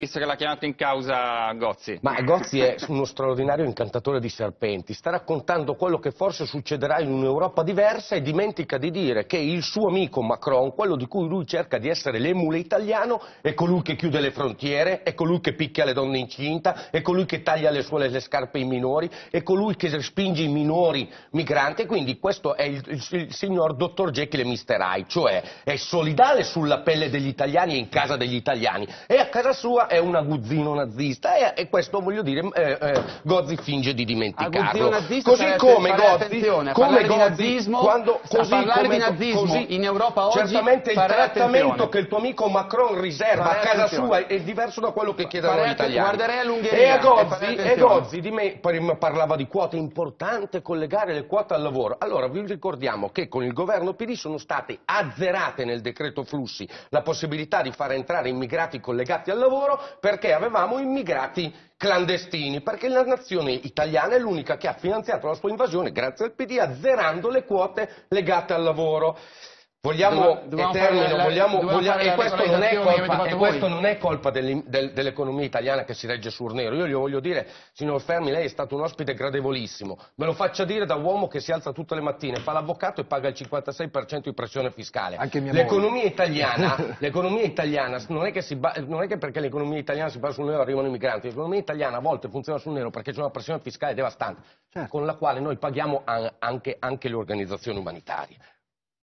visto che l'ha chiamato in causa Gozzi. Ma Gozzi è uno straordinario incantatore di serpenti, sta raccontando quello che forse succederà in un'Europa diversa e dimentica di dire che il suo amico Macron, quello di cui lui cerca di essere l'emule italiano, è colui che chiude le frontiere, è colui che picchia le donne incinta, è colui che taglia le, sue, le scarpe ai minori, è colui che spinge i minori migranti, e quindi questo è il, il, il signor Dottor Jekyll e Mr. Hyde, cioè è solidale sulla pelle degli italiani e in casa degli italiani, e a casa sua è un aguzzino nazista e, e questo voglio dire eh, eh, Gozzi finge di dimenticarlo così come Gozzi come Gozzi nazismo, quando, così come, di nazismo così, in Europa oggi certamente il trattamento attenzione. che il tuo amico Macron riserva farei a casa attenzione. sua è diverso da quello che chiedono gli italiani e a Gozzi, e. Gozzi di me prima parlava di quote è importante collegare le quote al lavoro allora vi ricordiamo che con il governo PD sono state azzerate nel decreto flussi la possibilità di far entrare immigrati collegati al lavoro perché avevamo immigrati clandestini, perché la nazione italiana è l'unica che ha finanziato la sua invasione grazie al PD azzerando le quote legate al lavoro. Vogliamo, e termino, la- vogliamo- vogliamo- e questo colpa, e questo non è colpa dell'im- del- dell'economia italiana che si regge sul nero. Io gli voglio dire, signor Fermi, lei è stato un ospite gradevolissimo. Me lo faccia dire da uomo che si alza tutte le mattine, fa l'avvocato e paga il 56% di pressione fiscale. L'economia italiana, l'economia italiana non, è che si ba- non è che perché l'economia italiana si basa sul nero arrivano i migranti, l'economia italiana a volte funziona sul nero perché c'è una pressione fiscale devastante, Certo. con la quale noi paghiamo an- anche, anche le organizzazioni umanitarie.